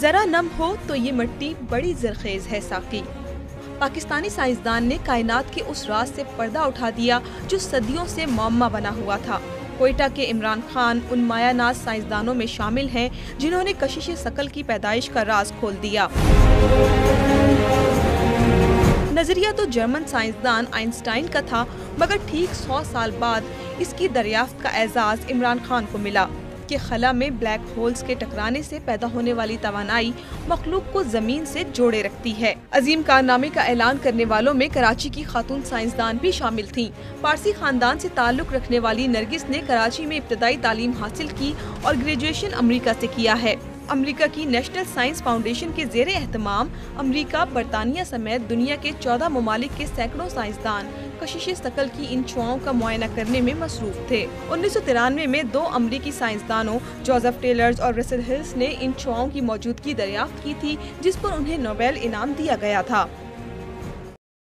जरा नम हो तो ये मिट्टी बड़ी जरखेज है साकी। पाकिस्तानी साइंसदान ने कायनात के उस राज से पर्दा उठा दिया जो सदियों से मामा बना हुआ था। कोयटा के इमरान खान उन मायानाज साइंसदानों में शामिल हैं जिन्होंने कशिश शकल की पैदाइश का राज खोल दिया। नज़रिया तो जर्मन साइंसदान आइंस्टाइन का था, मगर ठीक सौ साल बाद इसकी दरियाफ्त का एजाज इमरान खान को मिला। कि खला में ब्लैक होल्स के टकराने से पैदा होने वाली तवानाई मखलूक को ज़मीन से जोड़े रखती है अजीम कारनामे का ऐलान करने वालों में कराची की खातून साइंसदान भी शामिल थीं। पारसी खानदान से ताल्लुक रखने वाली नरगिस ने कराची में इब्तदाई तालीम हासिल की और ग्रेजुएशन अमरीका से किया है अमेरिका की नेशनल साइंस फाउंडेशन के जेर एहतमाम अमरीका, बरतानिया समेत दुनिया के चौदह ममालिक के सैकड़ों साइंसदान कशिश सकल की इन छुआओं का मुआयना करने में मसरूफ थे। उन्नीस सौ तिरानवे में दो अमरीकी साइंसदानों, जोसेफ टेलर्स और रसल हिल्स ने इन छुआओं की मौजूदगी दरियाफ्त की थी, जिस पर उन्हें नोबेल इनाम दिया गया था।